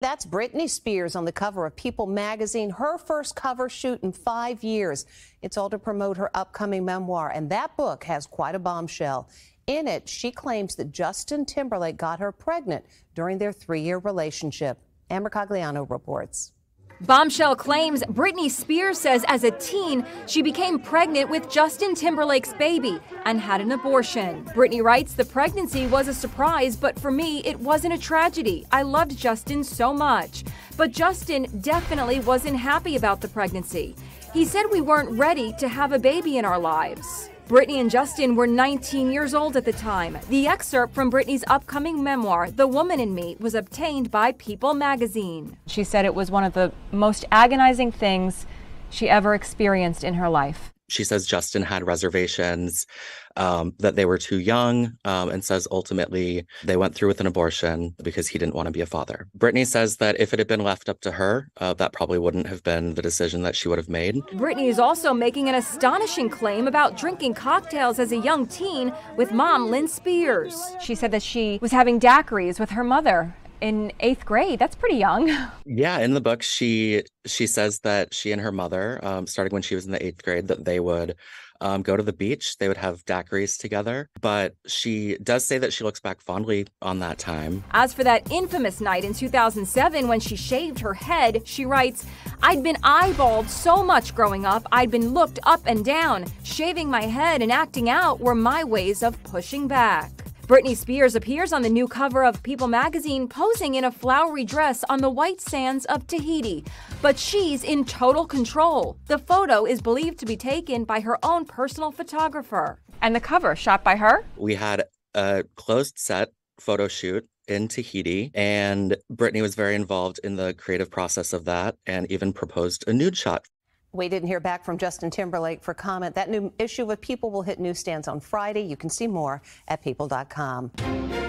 That's Britney Spears on the cover of People magazine, her first cover shoot in five years. It's all to promote her upcoming memoir, and that book has quite a bombshell. In it, she claims that Justin Timberlake got her pregnant during their three year relationship. Amber Cagliano reports. Bombshell claims Britney Spears says as a teen, she became pregnant with Justin Timberlake's baby and had an abortion. Britney writes the pregnancy was a surprise, but for me, it wasn't a tragedy. I loved Justin so much. But Justin definitely wasn't happy about the pregnancy. He said we weren't ready to have a baby in our lives. Britney and Justin were 19 years old at the time. The excerpt from Britney's upcoming memoir, The Woman in Me, was obtained by People magazine. She said it was one of the most agonizing things she ever experienced in her life. She says Justin had reservations, um, that they were too young, um, and says ultimately they went through with an abortion because he didn't want to be a father. Britney says that if it had been left up to her, uh, that probably wouldn't have been the decision that she would have made. Britney is also making an astonishing claim about drinking cocktails as a young teen with mom Lynne Spears. She said that she was having daiquiris with her mother in eighth grade. That's pretty young. Yeah, in the book, she she says that she and her mother, um, starting when she was in the eighth grade, that they would um, go to the beach. They would have daiquiris together. But she does say that she looks back fondly on that time. As for that infamous night in 2007 when she shaved her head, she writes, I'd been eyeballed so much growing up, I'd been looked up and down. Shaving my head and acting out were my ways of pushing back. Britney Spears appears on the new cover of People magazine posing in a flowery dress on the white sands of Tahiti. But she's in total control. The photo is believed to be taken by her own personal photographer. And the cover shot by her? We had a closed set photo shoot in Tahiti, and Britney was very involved in the creative process of that and even proposed a nude shot we didn't hear back from Justin Timberlake for comment. That new issue of People will hit newsstands on Friday. You can see more at people.com.